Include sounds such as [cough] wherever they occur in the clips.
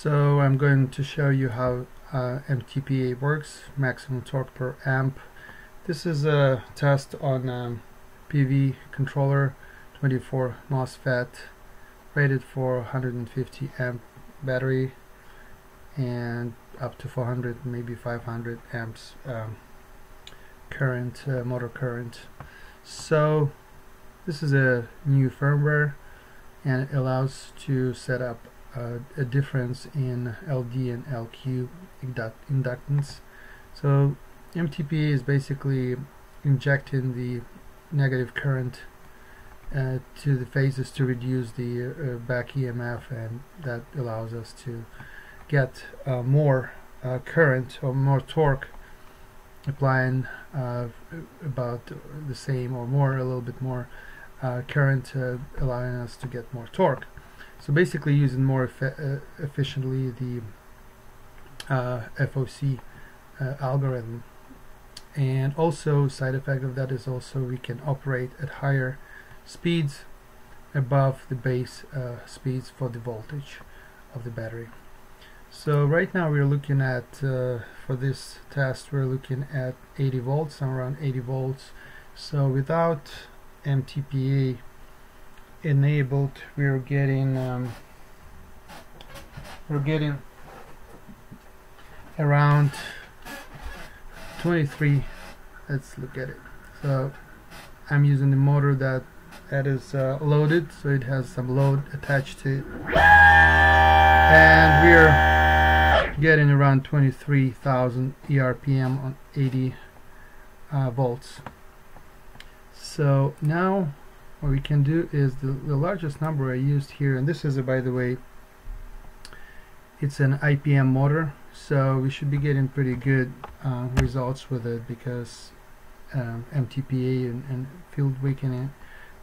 So I'm going to show you how uh, MTPA works, maximum torque per amp. This is a test on um, PV controller 24 MOSFET rated for 150 amp battery and up to 400 maybe 500 amps um, current uh, motor current so this is a new firmware and it allows to set up uh, a difference in LD and LQ inductance. So MTPA is basically injecting the negative current uh, to the phases to reduce the uh, back EMF and that allows us to get uh, more uh, current or more torque applying uh, about the same or more a little bit more current allowing us to get more torque. So basically using more uh, efficiently the uh, FOC uh, algorithm. And also side effect of that is also we can operate at higher speeds above the base speeds for the voltage of the battery. So right now we're looking at, uh, for this test, we're looking at 80 volts, around 80 volts. So without MTPA enabled we're getting um, we're getting around 23 let's look at it. So I'm using the motor that that is uh, loaded so it has some load attached to it. And we're getting around 23,000 ERPM on 80 uh, volts. So now what we can do is the, the largest number I used here and this is a, by the way it's an IPM motor so we should be getting pretty good uh, results with it because um, MTPA and, and, field weakening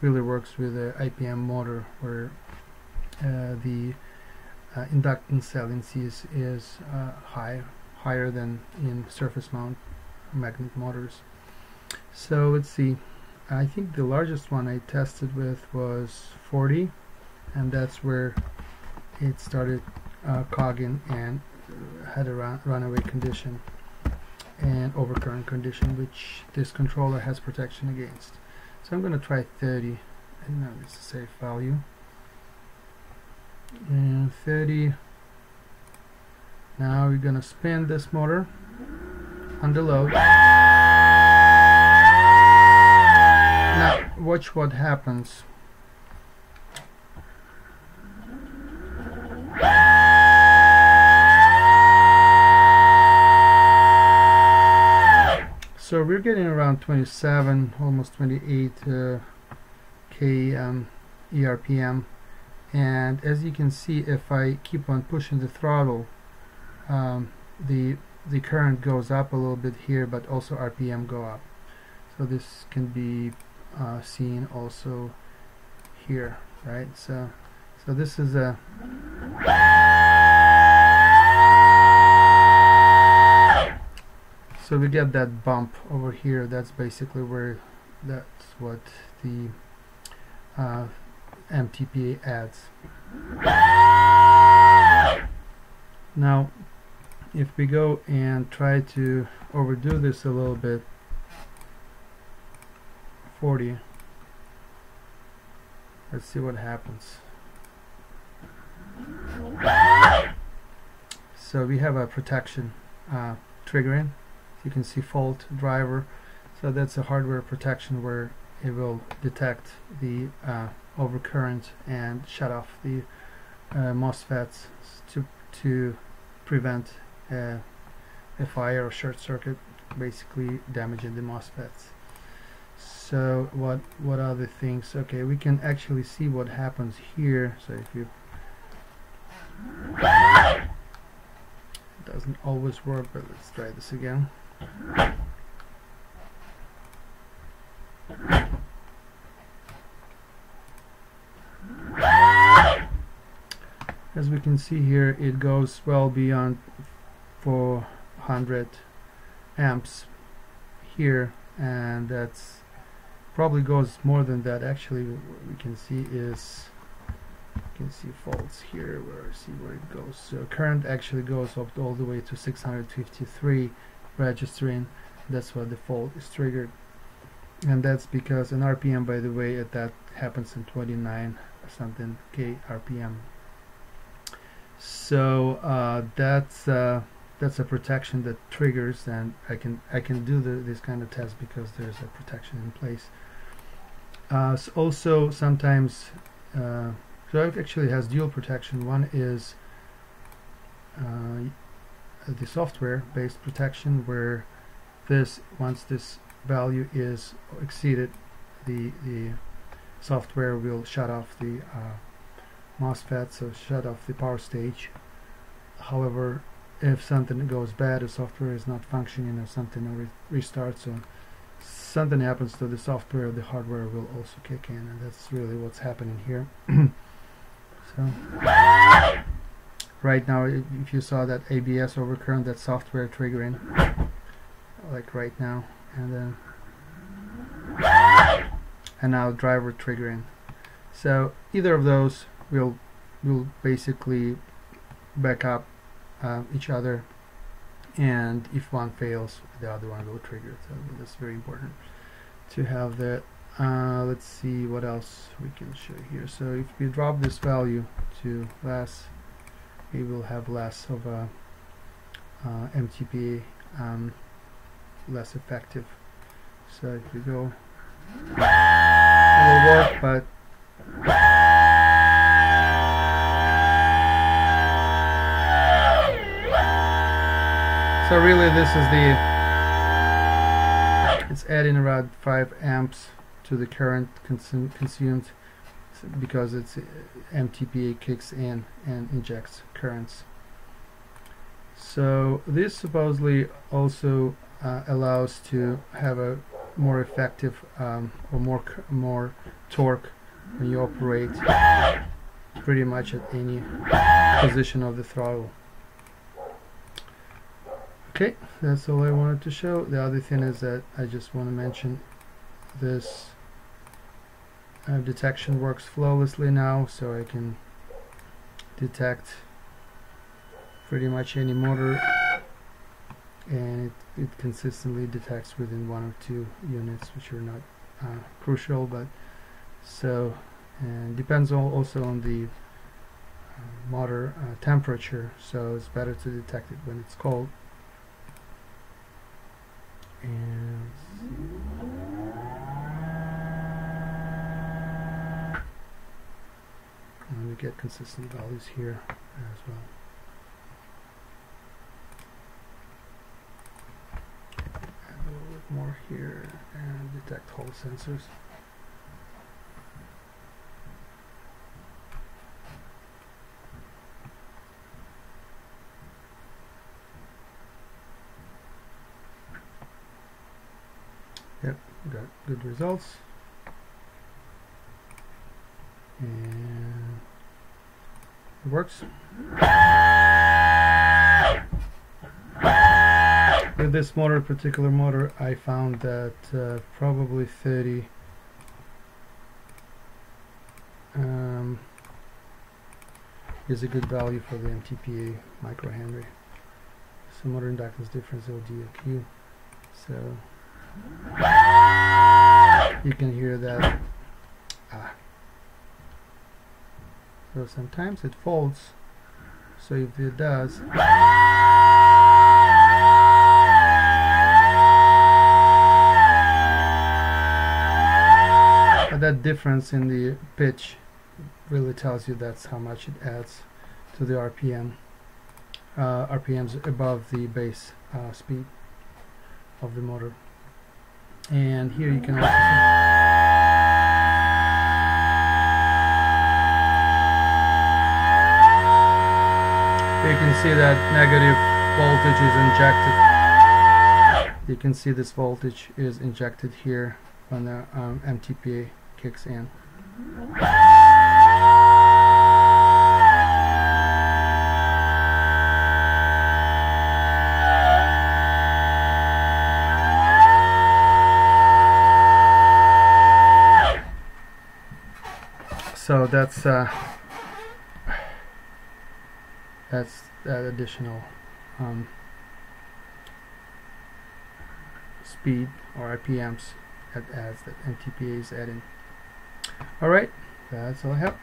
really works with the IPM motor where uh, the uh, inductance saliency is, is uh, high, higher than in surface mount magnet motors. So let's see I think the largest one I tested with was 40 and that's where it started uh, cogging and had a run runaway condition and overcurrent condition which this controller has protection against. So I'm gonna try 30 and now it's a safe value. And 30 now we're gonna spin this motor under load watch what happens. So we're getting around 27, almost 28 uh, K um, ERPM and as you can see if I keep on pushing the throttle um, the the current goes up a little bit here but also RPM go up so this can be uh, seen also here right? So so this is a so we get that bump over here. That's basically where that's what the uh, MTPA adds. Now if we go and try to overdo this a little bit 40 let's see what happens. So we have a protection uh, triggering you can see fault driver. So that's a hardware protection where it will detect the uh, overcurrent and shut off the uh, MOSFETs to, to prevent uh, a fire or short circuit basically damaging the MOSFETs so what what are the things? Okay we can actually see what happens here. So if you it doesn't always work but let's try this again. As we can see here it goes well beyond 400 amps here and that's probably goes more than that. Actually we can see is you can see faults here where see where it goes. So current actually goes up all the way to 653 registering. That's why the fault is triggered. And that's because an RPM by the way at that happens in 29 or something K RPM so uh, that's uh, that's a protection that triggers and I can I can do the, this kind of test because there's a protection in place. Uh, so also sometimes uh, so it actually has dual protection. One is uh, the software based protection where this once this value is exceeded the the software will shut off the uh, MOSFET so shut off the power stage. However if something goes bad the software is not functioning or something re restarts or something happens to the software the hardware will also kick in and that's really what's happening here. [clears throat] So right now if you saw that ABS overcurrent that software triggering like right now and then and now driver triggering. So either of those will will basically back up uh, each other. And if one fails the other one will trigger. So that's very important to have that. Uh, let's see what else we can show here. So if we drop this value to less we will have less of a uh, MTPA um, less effective. So if we go it will work but so really this is the it's adding around 5 amps to the current consum consumed because it's MTPA kicks in and injects currents. So this supposedly also uh, allows to have a more effective um, or more more torque when you operate pretty much at any position of the throttle okay that's all I wanted to show. The other thing is that I just want to mention this uh, detection works flawlessly now so I can detect pretty much any motor and it, it consistently detects within one or two units which are not uh, crucial but so and depends all also on the uh, motor uh, temperature so it's better to detect it when it's cold and and we get consistent values here as well Add a little bit more here and detect Hall sensors. Yep, got good results. And it works. with this motor particular motor I found that uh, probably 30 um, is a good value for the MTPA microhenry so motor inductance difference ODQ so you can hear that. Ah. so sometimes it folds. So if it does. That difference in the pitch really tells you that's how much it adds to the RPM uh, RPMs above the base uh, speed of the motor and here you can also see you can see that negative voltage is injected you can see this voltage is injected here when the um, MTPA kicks in. so that's uh, that's that additional um, speed or RPMs as the MTPA is adding. Alright, that's all I have.